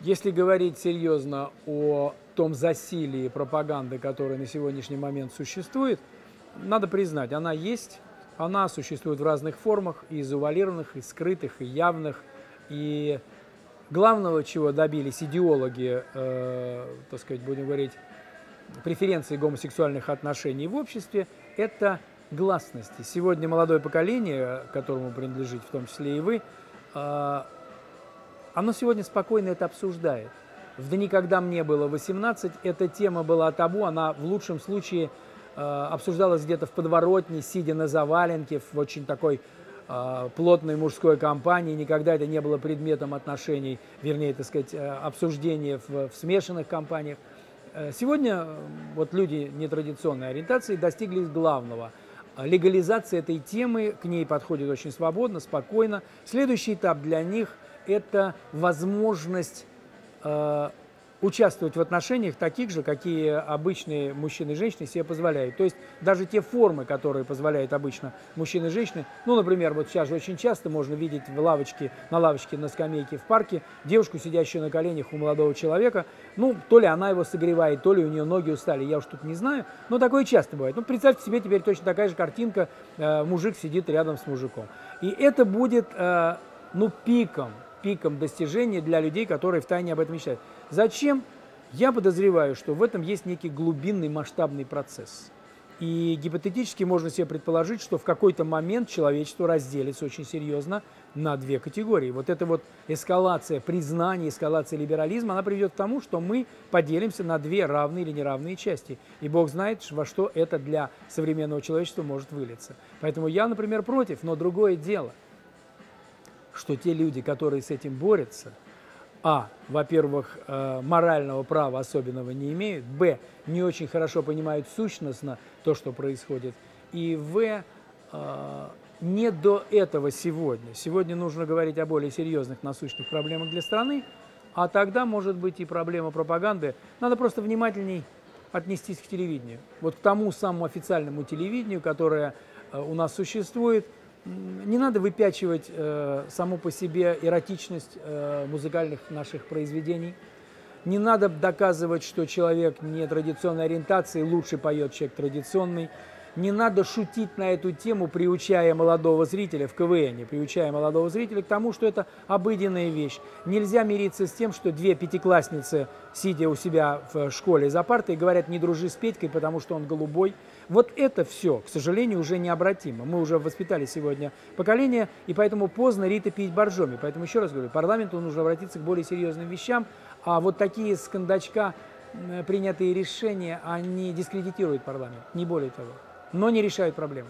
Если говорить серьезно о том засилии пропаганды, которая на сегодняшний момент существует, надо признать, она есть, она существует в разных формах, и завуалированных, и скрытых, и явных. И главного, чего добились идеологи, э, так сказать, будем говорить, преференции гомосексуальных отношений в обществе, это гласности. Сегодня молодое поколение, которому принадлежит в том числе и вы, э, оно сегодня спокойно это обсуждает. В дни, когда мне было 18, эта тема была табу, она в лучшем случае э, обсуждалась где-то в подворотне, сидя на заваленке, в очень такой э, плотной мужской компании. Никогда это не было предметом отношений, вернее, так сказать, э, обсуждения в, в смешанных компаниях. Э, сегодня э, вот люди нетрадиционной ориентации достигли главного – легализация этой темы, к ней подходит очень свободно, спокойно. Следующий этап для них – это возможность э, участвовать в отношениях таких же, какие обычные мужчины и женщины себе позволяют. То есть даже те формы, которые позволяют обычно мужчины и женщины, ну, например, вот сейчас же очень часто можно видеть в лавочке, на лавочке, на скамейке в парке девушку, сидящую на коленях у молодого человека, ну, то ли она его согревает, то ли у нее ноги устали, я уж тут не знаю, но такое часто бывает. Ну, представьте себе теперь точно такая же картинка, э, мужик сидит рядом с мужиком. И это будет, э, ну, пиком пиком достижения для людей, которые в тайне об этом мечтают. Зачем? Я подозреваю, что в этом есть некий глубинный масштабный процесс. И гипотетически можно себе предположить, что в какой-то момент человечество разделится очень серьезно на две категории. Вот эта вот эскалация признания, эскалация либерализма, она приведет к тому, что мы поделимся на две равные или неравные части. И Бог знает, во что это для современного человечества может вылиться. Поэтому я, например, против, но другое дело – что те люди, которые с этим борются, а, во-первых, э, морального права особенного не имеют, б, не очень хорошо понимают сущностно то, что происходит, и в, э, не до этого сегодня. Сегодня нужно говорить о более серьезных насущных проблемах для страны, а тогда может быть и проблема пропаганды. Надо просто внимательней отнестись к телевидению. Вот к тому самому официальному телевидению, которое э, у нас существует – не надо выпячивать э, саму по себе эротичность э, музыкальных наших произведений. Не надо доказывать, что человек не традиционной ориентации лучше поет человек традиционный. Не надо шутить на эту тему, приучая молодого зрителя в КВН, приучая молодого зрителя к тому, что это обыденная вещь. Нельзя мириться с тем, что две пятиклассницы, сидя у себя в школе за партой, говорят «не дружи с Петькой, потому что он голубой». Вот это все, к сожалению, уже необратимо. Мы уже воспитали сегодня поколение, и поэтому поздно Рита пить боржоми. Поэтому еще раз говорю, парламенту нужно обратиться к более серьезным вещам, а вот такие с кондачка принятые решения, они дискредитируют парламент, не более того но не решают проблему.